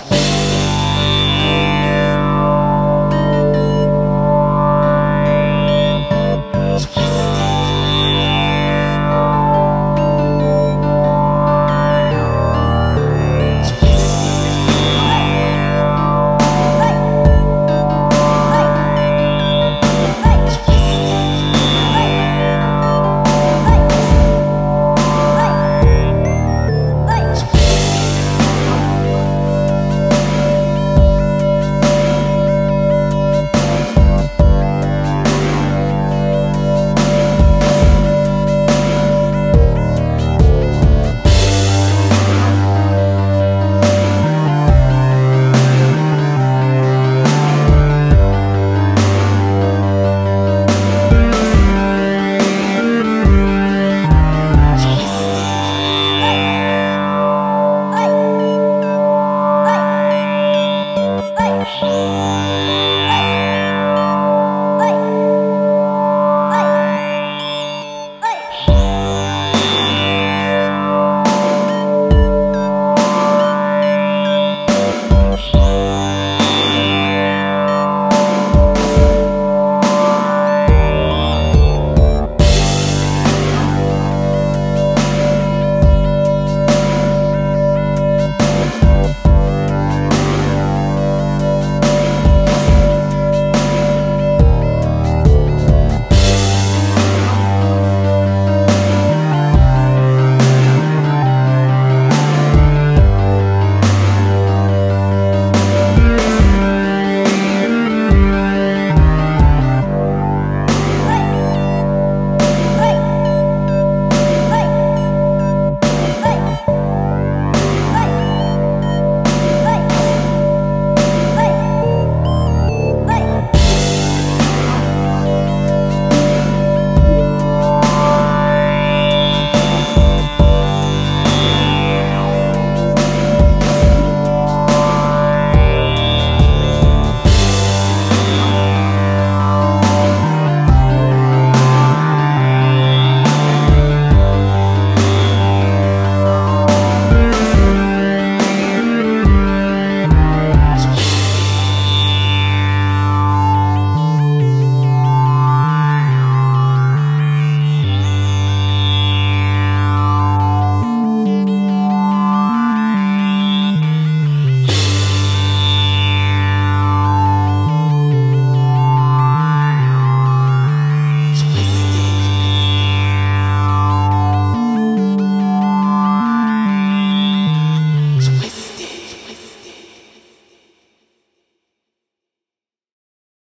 out.